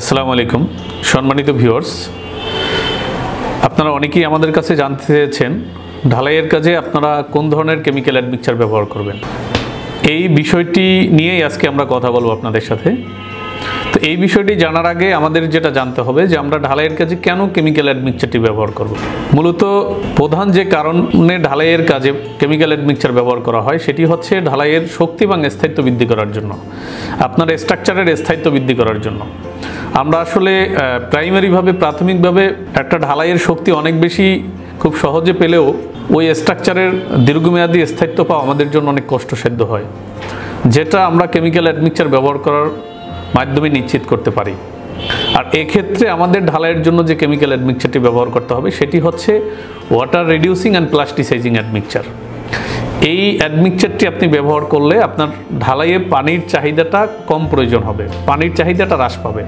আসসালামু আলাইকুম। সম্মানিত ভিউয়ার্স, আপনারা অনেকেই আমাদের কাছে জানতে চেয়েছেন, ঢালাইয়ের কাজে আপনারা কোন ধরনের কেমিক্যাল অ্যাডমিক্সার ব্যবহার করবেন? এই বিষয়টি নিয়েই আজকে আমরা কথা বলব আপনাদের সাথে। তো এই বিষয়টি জানার আগে আমাদের যেটা জানতে হবে, যে আমরা ঢালাইয়ের কাজে কেন কেমিক্যাল অ্যাডমিক্সারটি ব্যবহার করব? মূলত প্রধান যে কারণে ঢালাইয়ের কাজে কেমিক্যাল অ্যাডমিক্সার ব্যবহার করা হয়, সেটি হচ্ছে ঢালাইয়ের শক্তি এবং স্থায়িত্ব বৃদ্ধি করার জন্য, আপনার স্ট্রাকচারের স্থায়িত্ব বৃদ্ধি করার জন্য। আমরা আসলে প্রাইমারিভাবে প্রাথমিকভাবে একটা ঢালাইয়ের শক্তি অনেক বেশি খুব সহজে পেলেও ওই স্ট্রাকচারের দীর্ঘমেয়াদী স্থায়িত্ব পাওয়া আমাদের জন্য অনেক কষ্টসাধ্য হয়, যেটা আমরা কেমিক্যাল অ্যাডমিক্সার ব্যবহার করার মাধ্যমে নিশ্চিত করতে পারি। আর এক্ষেত্রে আমাদের ঢালাইয়ের জন্য যে কেমিক্যাল অ্যাডমিক্সারটি ব্যবহার করতে হবে, সেটি হচ্ছে water reducing and plasticising admixture এই অ্যাডমিক্সারটি আপনি ব্যবহার করলে আপনার ঢালাইয়ে পানির চাহিদাটা কম প্রয়োজন হবে, পানির চাহিদাটা হ্রাস পাবে।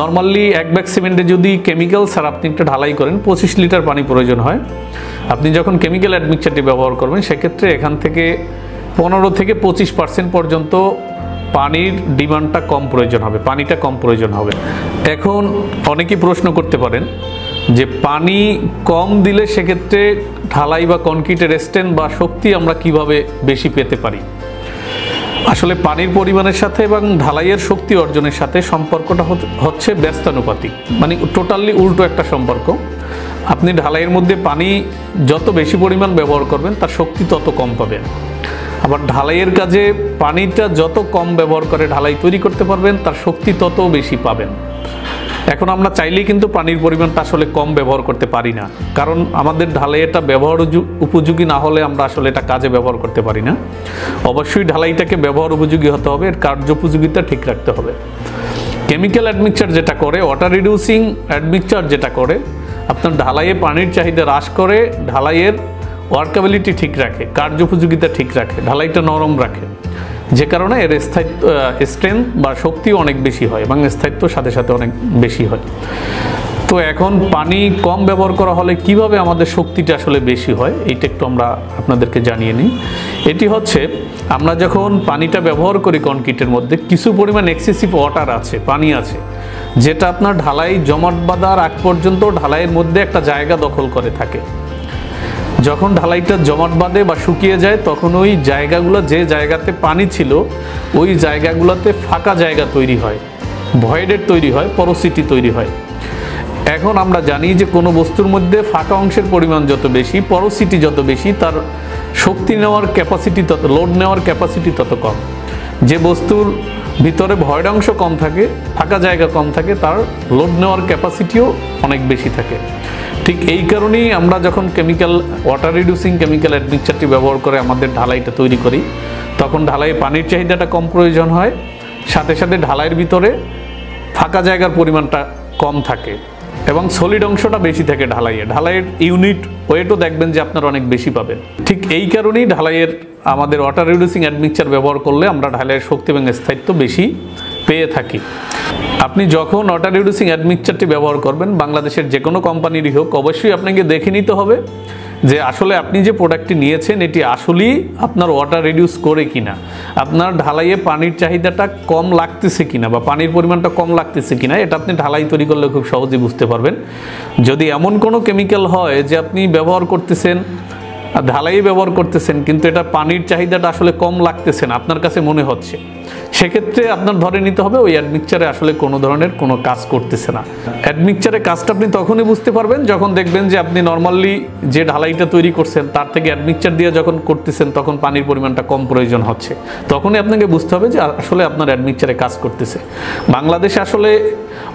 নর্মালি এক ব্যাগ সিমেন্টে যদি কেমিক্যাল ছাড়া আপনি একটা ঢালাই করেন, পঁচিশ লিটার পানি প্রয়োজন হয়। আপনি যখন কেমিক্যাল অ্যাডমিক্সারটি ব্যবহার করবেন, সেক্ষেত্রে এখান থেকে পনেরো থেকে পঁচিশ পার্সেন্ট পর্যন্ত পানির ডিমান্ডটা কম প্রয়োজন হবে, পানিটা কম প্রয়োজন হবে। এখন অনেকেই প্রশ্ন করতে পারেন যে পানি কম দিলে সেক্ষেত্রে ঢালাই বা কনক্রিটের স্ট্যান্ড বা শক্তি আমরা কীভাবে বেশি পেতে পারি? আসলে পানির পরিমাণের সাথে এবং ঢালাইয়ের শক্তি অর্জনের সাথে সম্পর্কটা হচ্ছে ব্যস্তানুপাতিক। মানে টোটালি উল্টো একটা সম্পর্ক। আপনি ঢালাইয়ের মধ্যে পানি যত বেশি পরিমাণ ব্যবহার করবেন, তার শক্তি তত কম পাবেন। আবার ঢালাইয়ের কাজে পানিটা যত কম ব্যবহার করে ঢালাই তৈরি করতে পারবেন, তার শক্তি তত বেশি পাবেন। এখন আমরা চাইলেই কিন্তু পানির পরিমাণটা আসলে কম ব্যবহার করতে পারি না। কারণ আমাদের ঢালাই এটা ব্যবহার উপযোগী না হলে আমরা আসলে এটা কাজে ব্যবহার করতে পারি না। অবশ্যই ঢালাইটাকে ব্যবহার উপযোগী হতে হবে, এর কার্যোপযোগিতা ঠিক রাখতে হবে। কেমিক্যাল অ্যাডমিক্সার যেটা করে, ওয়াটার রিডিউসিং অ্যাডমিক্সার যেটা করে, আপনার ঢালাইয়ে পানির চাহিদা হ্রাস করে, ঢালাইয়ের ওয়ার্কাবিলিটি ঠিক রাখে কার্যোপযোগিতা ঠিক রাখে, ঢালাইটা নরম রাখে। যে কারণে এর স্থায়িত্ব স্ট্রেংথ বা শক্তিও অনেক বেশি হয় এবং স্থায়িত্ব সাথে সাথে অনেক বেশি হয়। তো এখন পানি কম ব্যবহার করা হলে কীভাবে আমাদের শক্তিটা আসলে বেশি হয়, এইটা একটু আমরা আপনাদেরকে জানিয়ে নিই। এটি হচ্ছে, আমরা যখন পানিটা ব্যবহার করি কনক্রিটের মধ্যে, কিছু পরিমাণ এক্সেসিভ ওয়াটার আছে, পানি আছে, যেটা আপনার ঢালাই, জমাট বাঁধার আগ পর্যন্ত ঢালাইয়ের মধ্যে একটা জায়গা দখল করে থাকে। যখন ঢালাইটা জমাট বাঁধে বা শুকিয়ে যায়, তখন ওই জায়গাগুলো যে জায়গাতে পানি ছিল, ওই জায়গাগুলোতে ফাঁকা জায়গা তৈরি হয়। ভয়েডের তৈরি হয়, পরসিটি তৈরি হয়। এখন আমরা জানি যে কোনো বস্তুর মধ্যে ফাঁকা অংশের পরিমাণ যত বেশি, পরসিটি যত বেশি, তার শক্তি নেওয়ার ক্যাপাসিটি তত লোড নেওয়ার ক্যাপাসিটি তত কম। যে বস্তুর ভিতরে ভয়েড অংশ কম থাকে, ফাঁকা জায়গা কম থাকে, তার লোড নেওয়ার ক্যাপাসিটিও অনেক বেশি থাকে। ঠিক এই কারণেই আমরা যখন কেমিক্যাল ওয়াটার রিডিউসিং কেমিক্যাল অ্যাডমিক্সারটি ব্যবহার করে আমাদের ঢালাইটা তৈরি করি, তখন ঢালাই পানির চাহিদাটা কম প্রয়োজন হয়, সাথে সাথে ঢালাইয়ের ভিতরে ফাঁকা জায়গার পরিমাণটা কম থাকে এবং সলিড অংশটা বেশি থাকে ঢালাইয়ে। ঢালাইয়ের ইউনিট ওয়েটও দেখবেন যে আপনার অনেক বেশি পাবেন। ঠিক এই কারণেই ঢালাইয়ের আমাদের ওয়াটার রিডিউসিং অ্যাডমিক্সার ব্যবহার করলে আমরা ঢালাইয়ের শক্তি এবং স্থায়িত্ব বেশি পেয়ে থাকি। আপনি যখন ওয়াটার রিডিউসিং অ্যাডমিক্সারটি ব্যবহার করবেন, বাংলাদেশের যে কোনো কোম্পানিরই হোক, অবশ্যই আপনাকে দেখে নিতে হবে যে আসলে আপনি যে প্রোডাক্টটি নিয়েছেন, এটি আসলেই আপনার ওয়াটার রিডিউস করে কিনা, আপনার ঢালাইয়ে পানির চাহিদাটা কম লাগতেছে কিনা বা পানির পরিমাণটা কম লাগতেছে কিনা, এটা আপনি ঢালাই তৈরি করলে খুব সহজেই বুঝতে পারবেন। যদি এমন কোনো কেমিক্যাল হয় যে আপনি ব্যবহার করতেছেন ঢালাই ব্যবহার করতেছেন, কিন্তু এটা পানির চাহিদাটা আসলে কম লাগতেছে না, আপনার কাছে মনে হচ্ছে? সেক্ষেত্রে আপনার ধরে নিতে হবে ওই অ্যাডমিক্সারে আসলে কোনো ধরনের কোনো কাজ করতেছে না। অ্যাডমিক্সারে কাজটা আপনি তখনই বুঝতে পারবেন যখন দেখবেন যে আপনি নর্মালি যে ঢালাইটা তৈরি করছেন, তার থেকে অ্যাডমিক্সার দিয়ে যখন করতেছেন তখন পানির পরিমাণটা কম প্রয়োজন হচ্ছে। তখনই আপনাকে বুঝতে হবে যে আসলে আপনার অ্যাডমিক্সারে কাজ করতেছে। বাংলাদেশে আসলে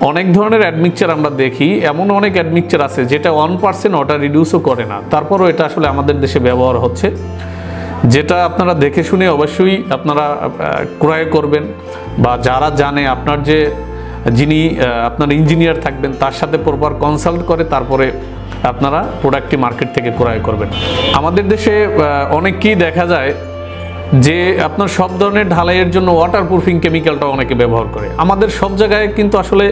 অনেক ধরনের অ্যাডমিক্সার আমরা দেখি, এমন অনেক অ্যাডমিক্সার আছে যেটা ওয়ান পার্সেন্ট ওয়াটার রিডিউসও করে না। তারপরও এটা আসলে আমাদের দেশে ব্যবহার হচ্ছে। যেটা আপনারা দেখে শুনে অবশ্যই আপনারা ক্রয় করবেন বা যারা জানে আপনার যে, যিনি আপনার ইঞ্জিনিয়ার থাকবেন, তার সাথে পরপর কনসাল্ট করে তারপরে আপনারা প্রোডাক্টটি মার্কেট থেকে ক্রয় করবেন। আমাদের দেশে অনেককেই দেখা যায় যে আপনার সব ধরনের ঢালাইয়ের জন্য ওয়াটার প্রুফিং কেমিক্যালটা অনেকে ব্যবহার করে। আমাদের সব জায়গায় কিন্তু আসলে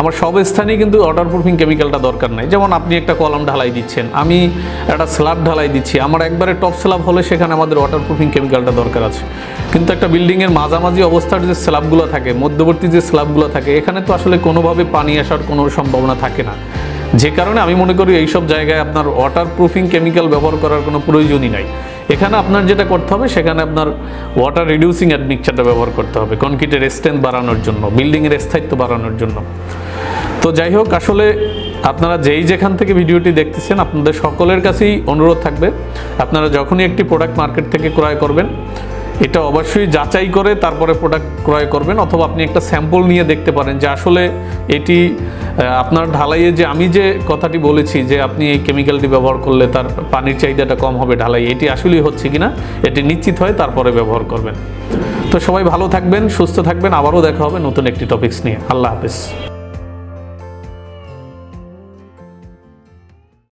আমার সব স্থানেই কিন্তু ওয়াটার প্রুফিং কেমিক্যালটা দরকার নাই। যেমন আপনি একটা কলম ঢালাই দিচ্ছেন, আমি একটা স্ল্যাব ঢালাই দিচ্ছি, আমার একবারে টপ স্ল্যাব হলে সেখানে আমাদের ওয়াটার প্রুফিং কেমিক্যালটা দরকার আছে। কিন্তু একটা বিল্ডিংয়ের মাঝামাঝি অবস্থার যে স্ল্যাবগুলো থাকে, মধ্যবর্তী যে স্ল্যাবগুলো থাকে, এখানে তো আসলে কোনোভাবে পানি আসার কোনো সম্ভাবনা থাকে না। যে কারণে আমি মনে করি এইসব জায়গায় আপনার ওয়াটার প্রুফিং কেমিক্যাল ব্যবহার করার কোনো প্রয়োজনই নাই। এখানে আপনার যেটা করতে হবে, সেখানে আপনার ওয়াটার রিডিউসিং অ্যাডমিক্সারটা ব্যবহার করতে হবে কনক্রিটের স্ট্রেংথ বাড়ানোর জন্য বিল্ডিংয়ের স্থায়িত্ব বাড়ানোর জন্য। তো যাই হোক, আসলে আপনারা যেই যেখান থেকে ভিডিওটি দেখতেছেন, আপনাদের সকলের কাছেই অনুরোধ থাকবে, আপনারা যখনই একটি প্রোডাক্ট মার্কেট থেকে ক্রয় করবেন এটা অবশ্যই যাচাই করে তারপরে প্রোডাক্ট ক্রয় করবেন অথবা আপনি একটা স্যাম্পল নিয়ে দেখতে পারেন যে আসলে এটি আপনার ঢালাইয়ে যে আমি যে কথাটি বলেছি যে আপনি এই কেমিক্যালটি ব্যবহার করলে তার পানির চাহিদাটা কম হবে ঢালাই এটি আসলেই হচ্ছে কিনা? এটি নিশ্চিত হয় তারপরে ব্যবহার করবেন। তো সবাই ভালো থাকবেন, সুস্থ থাকবেন, আবারও দেখা হবে নতুন একটি টপিকস নিয়ে। আল্লাহ হাফেজ।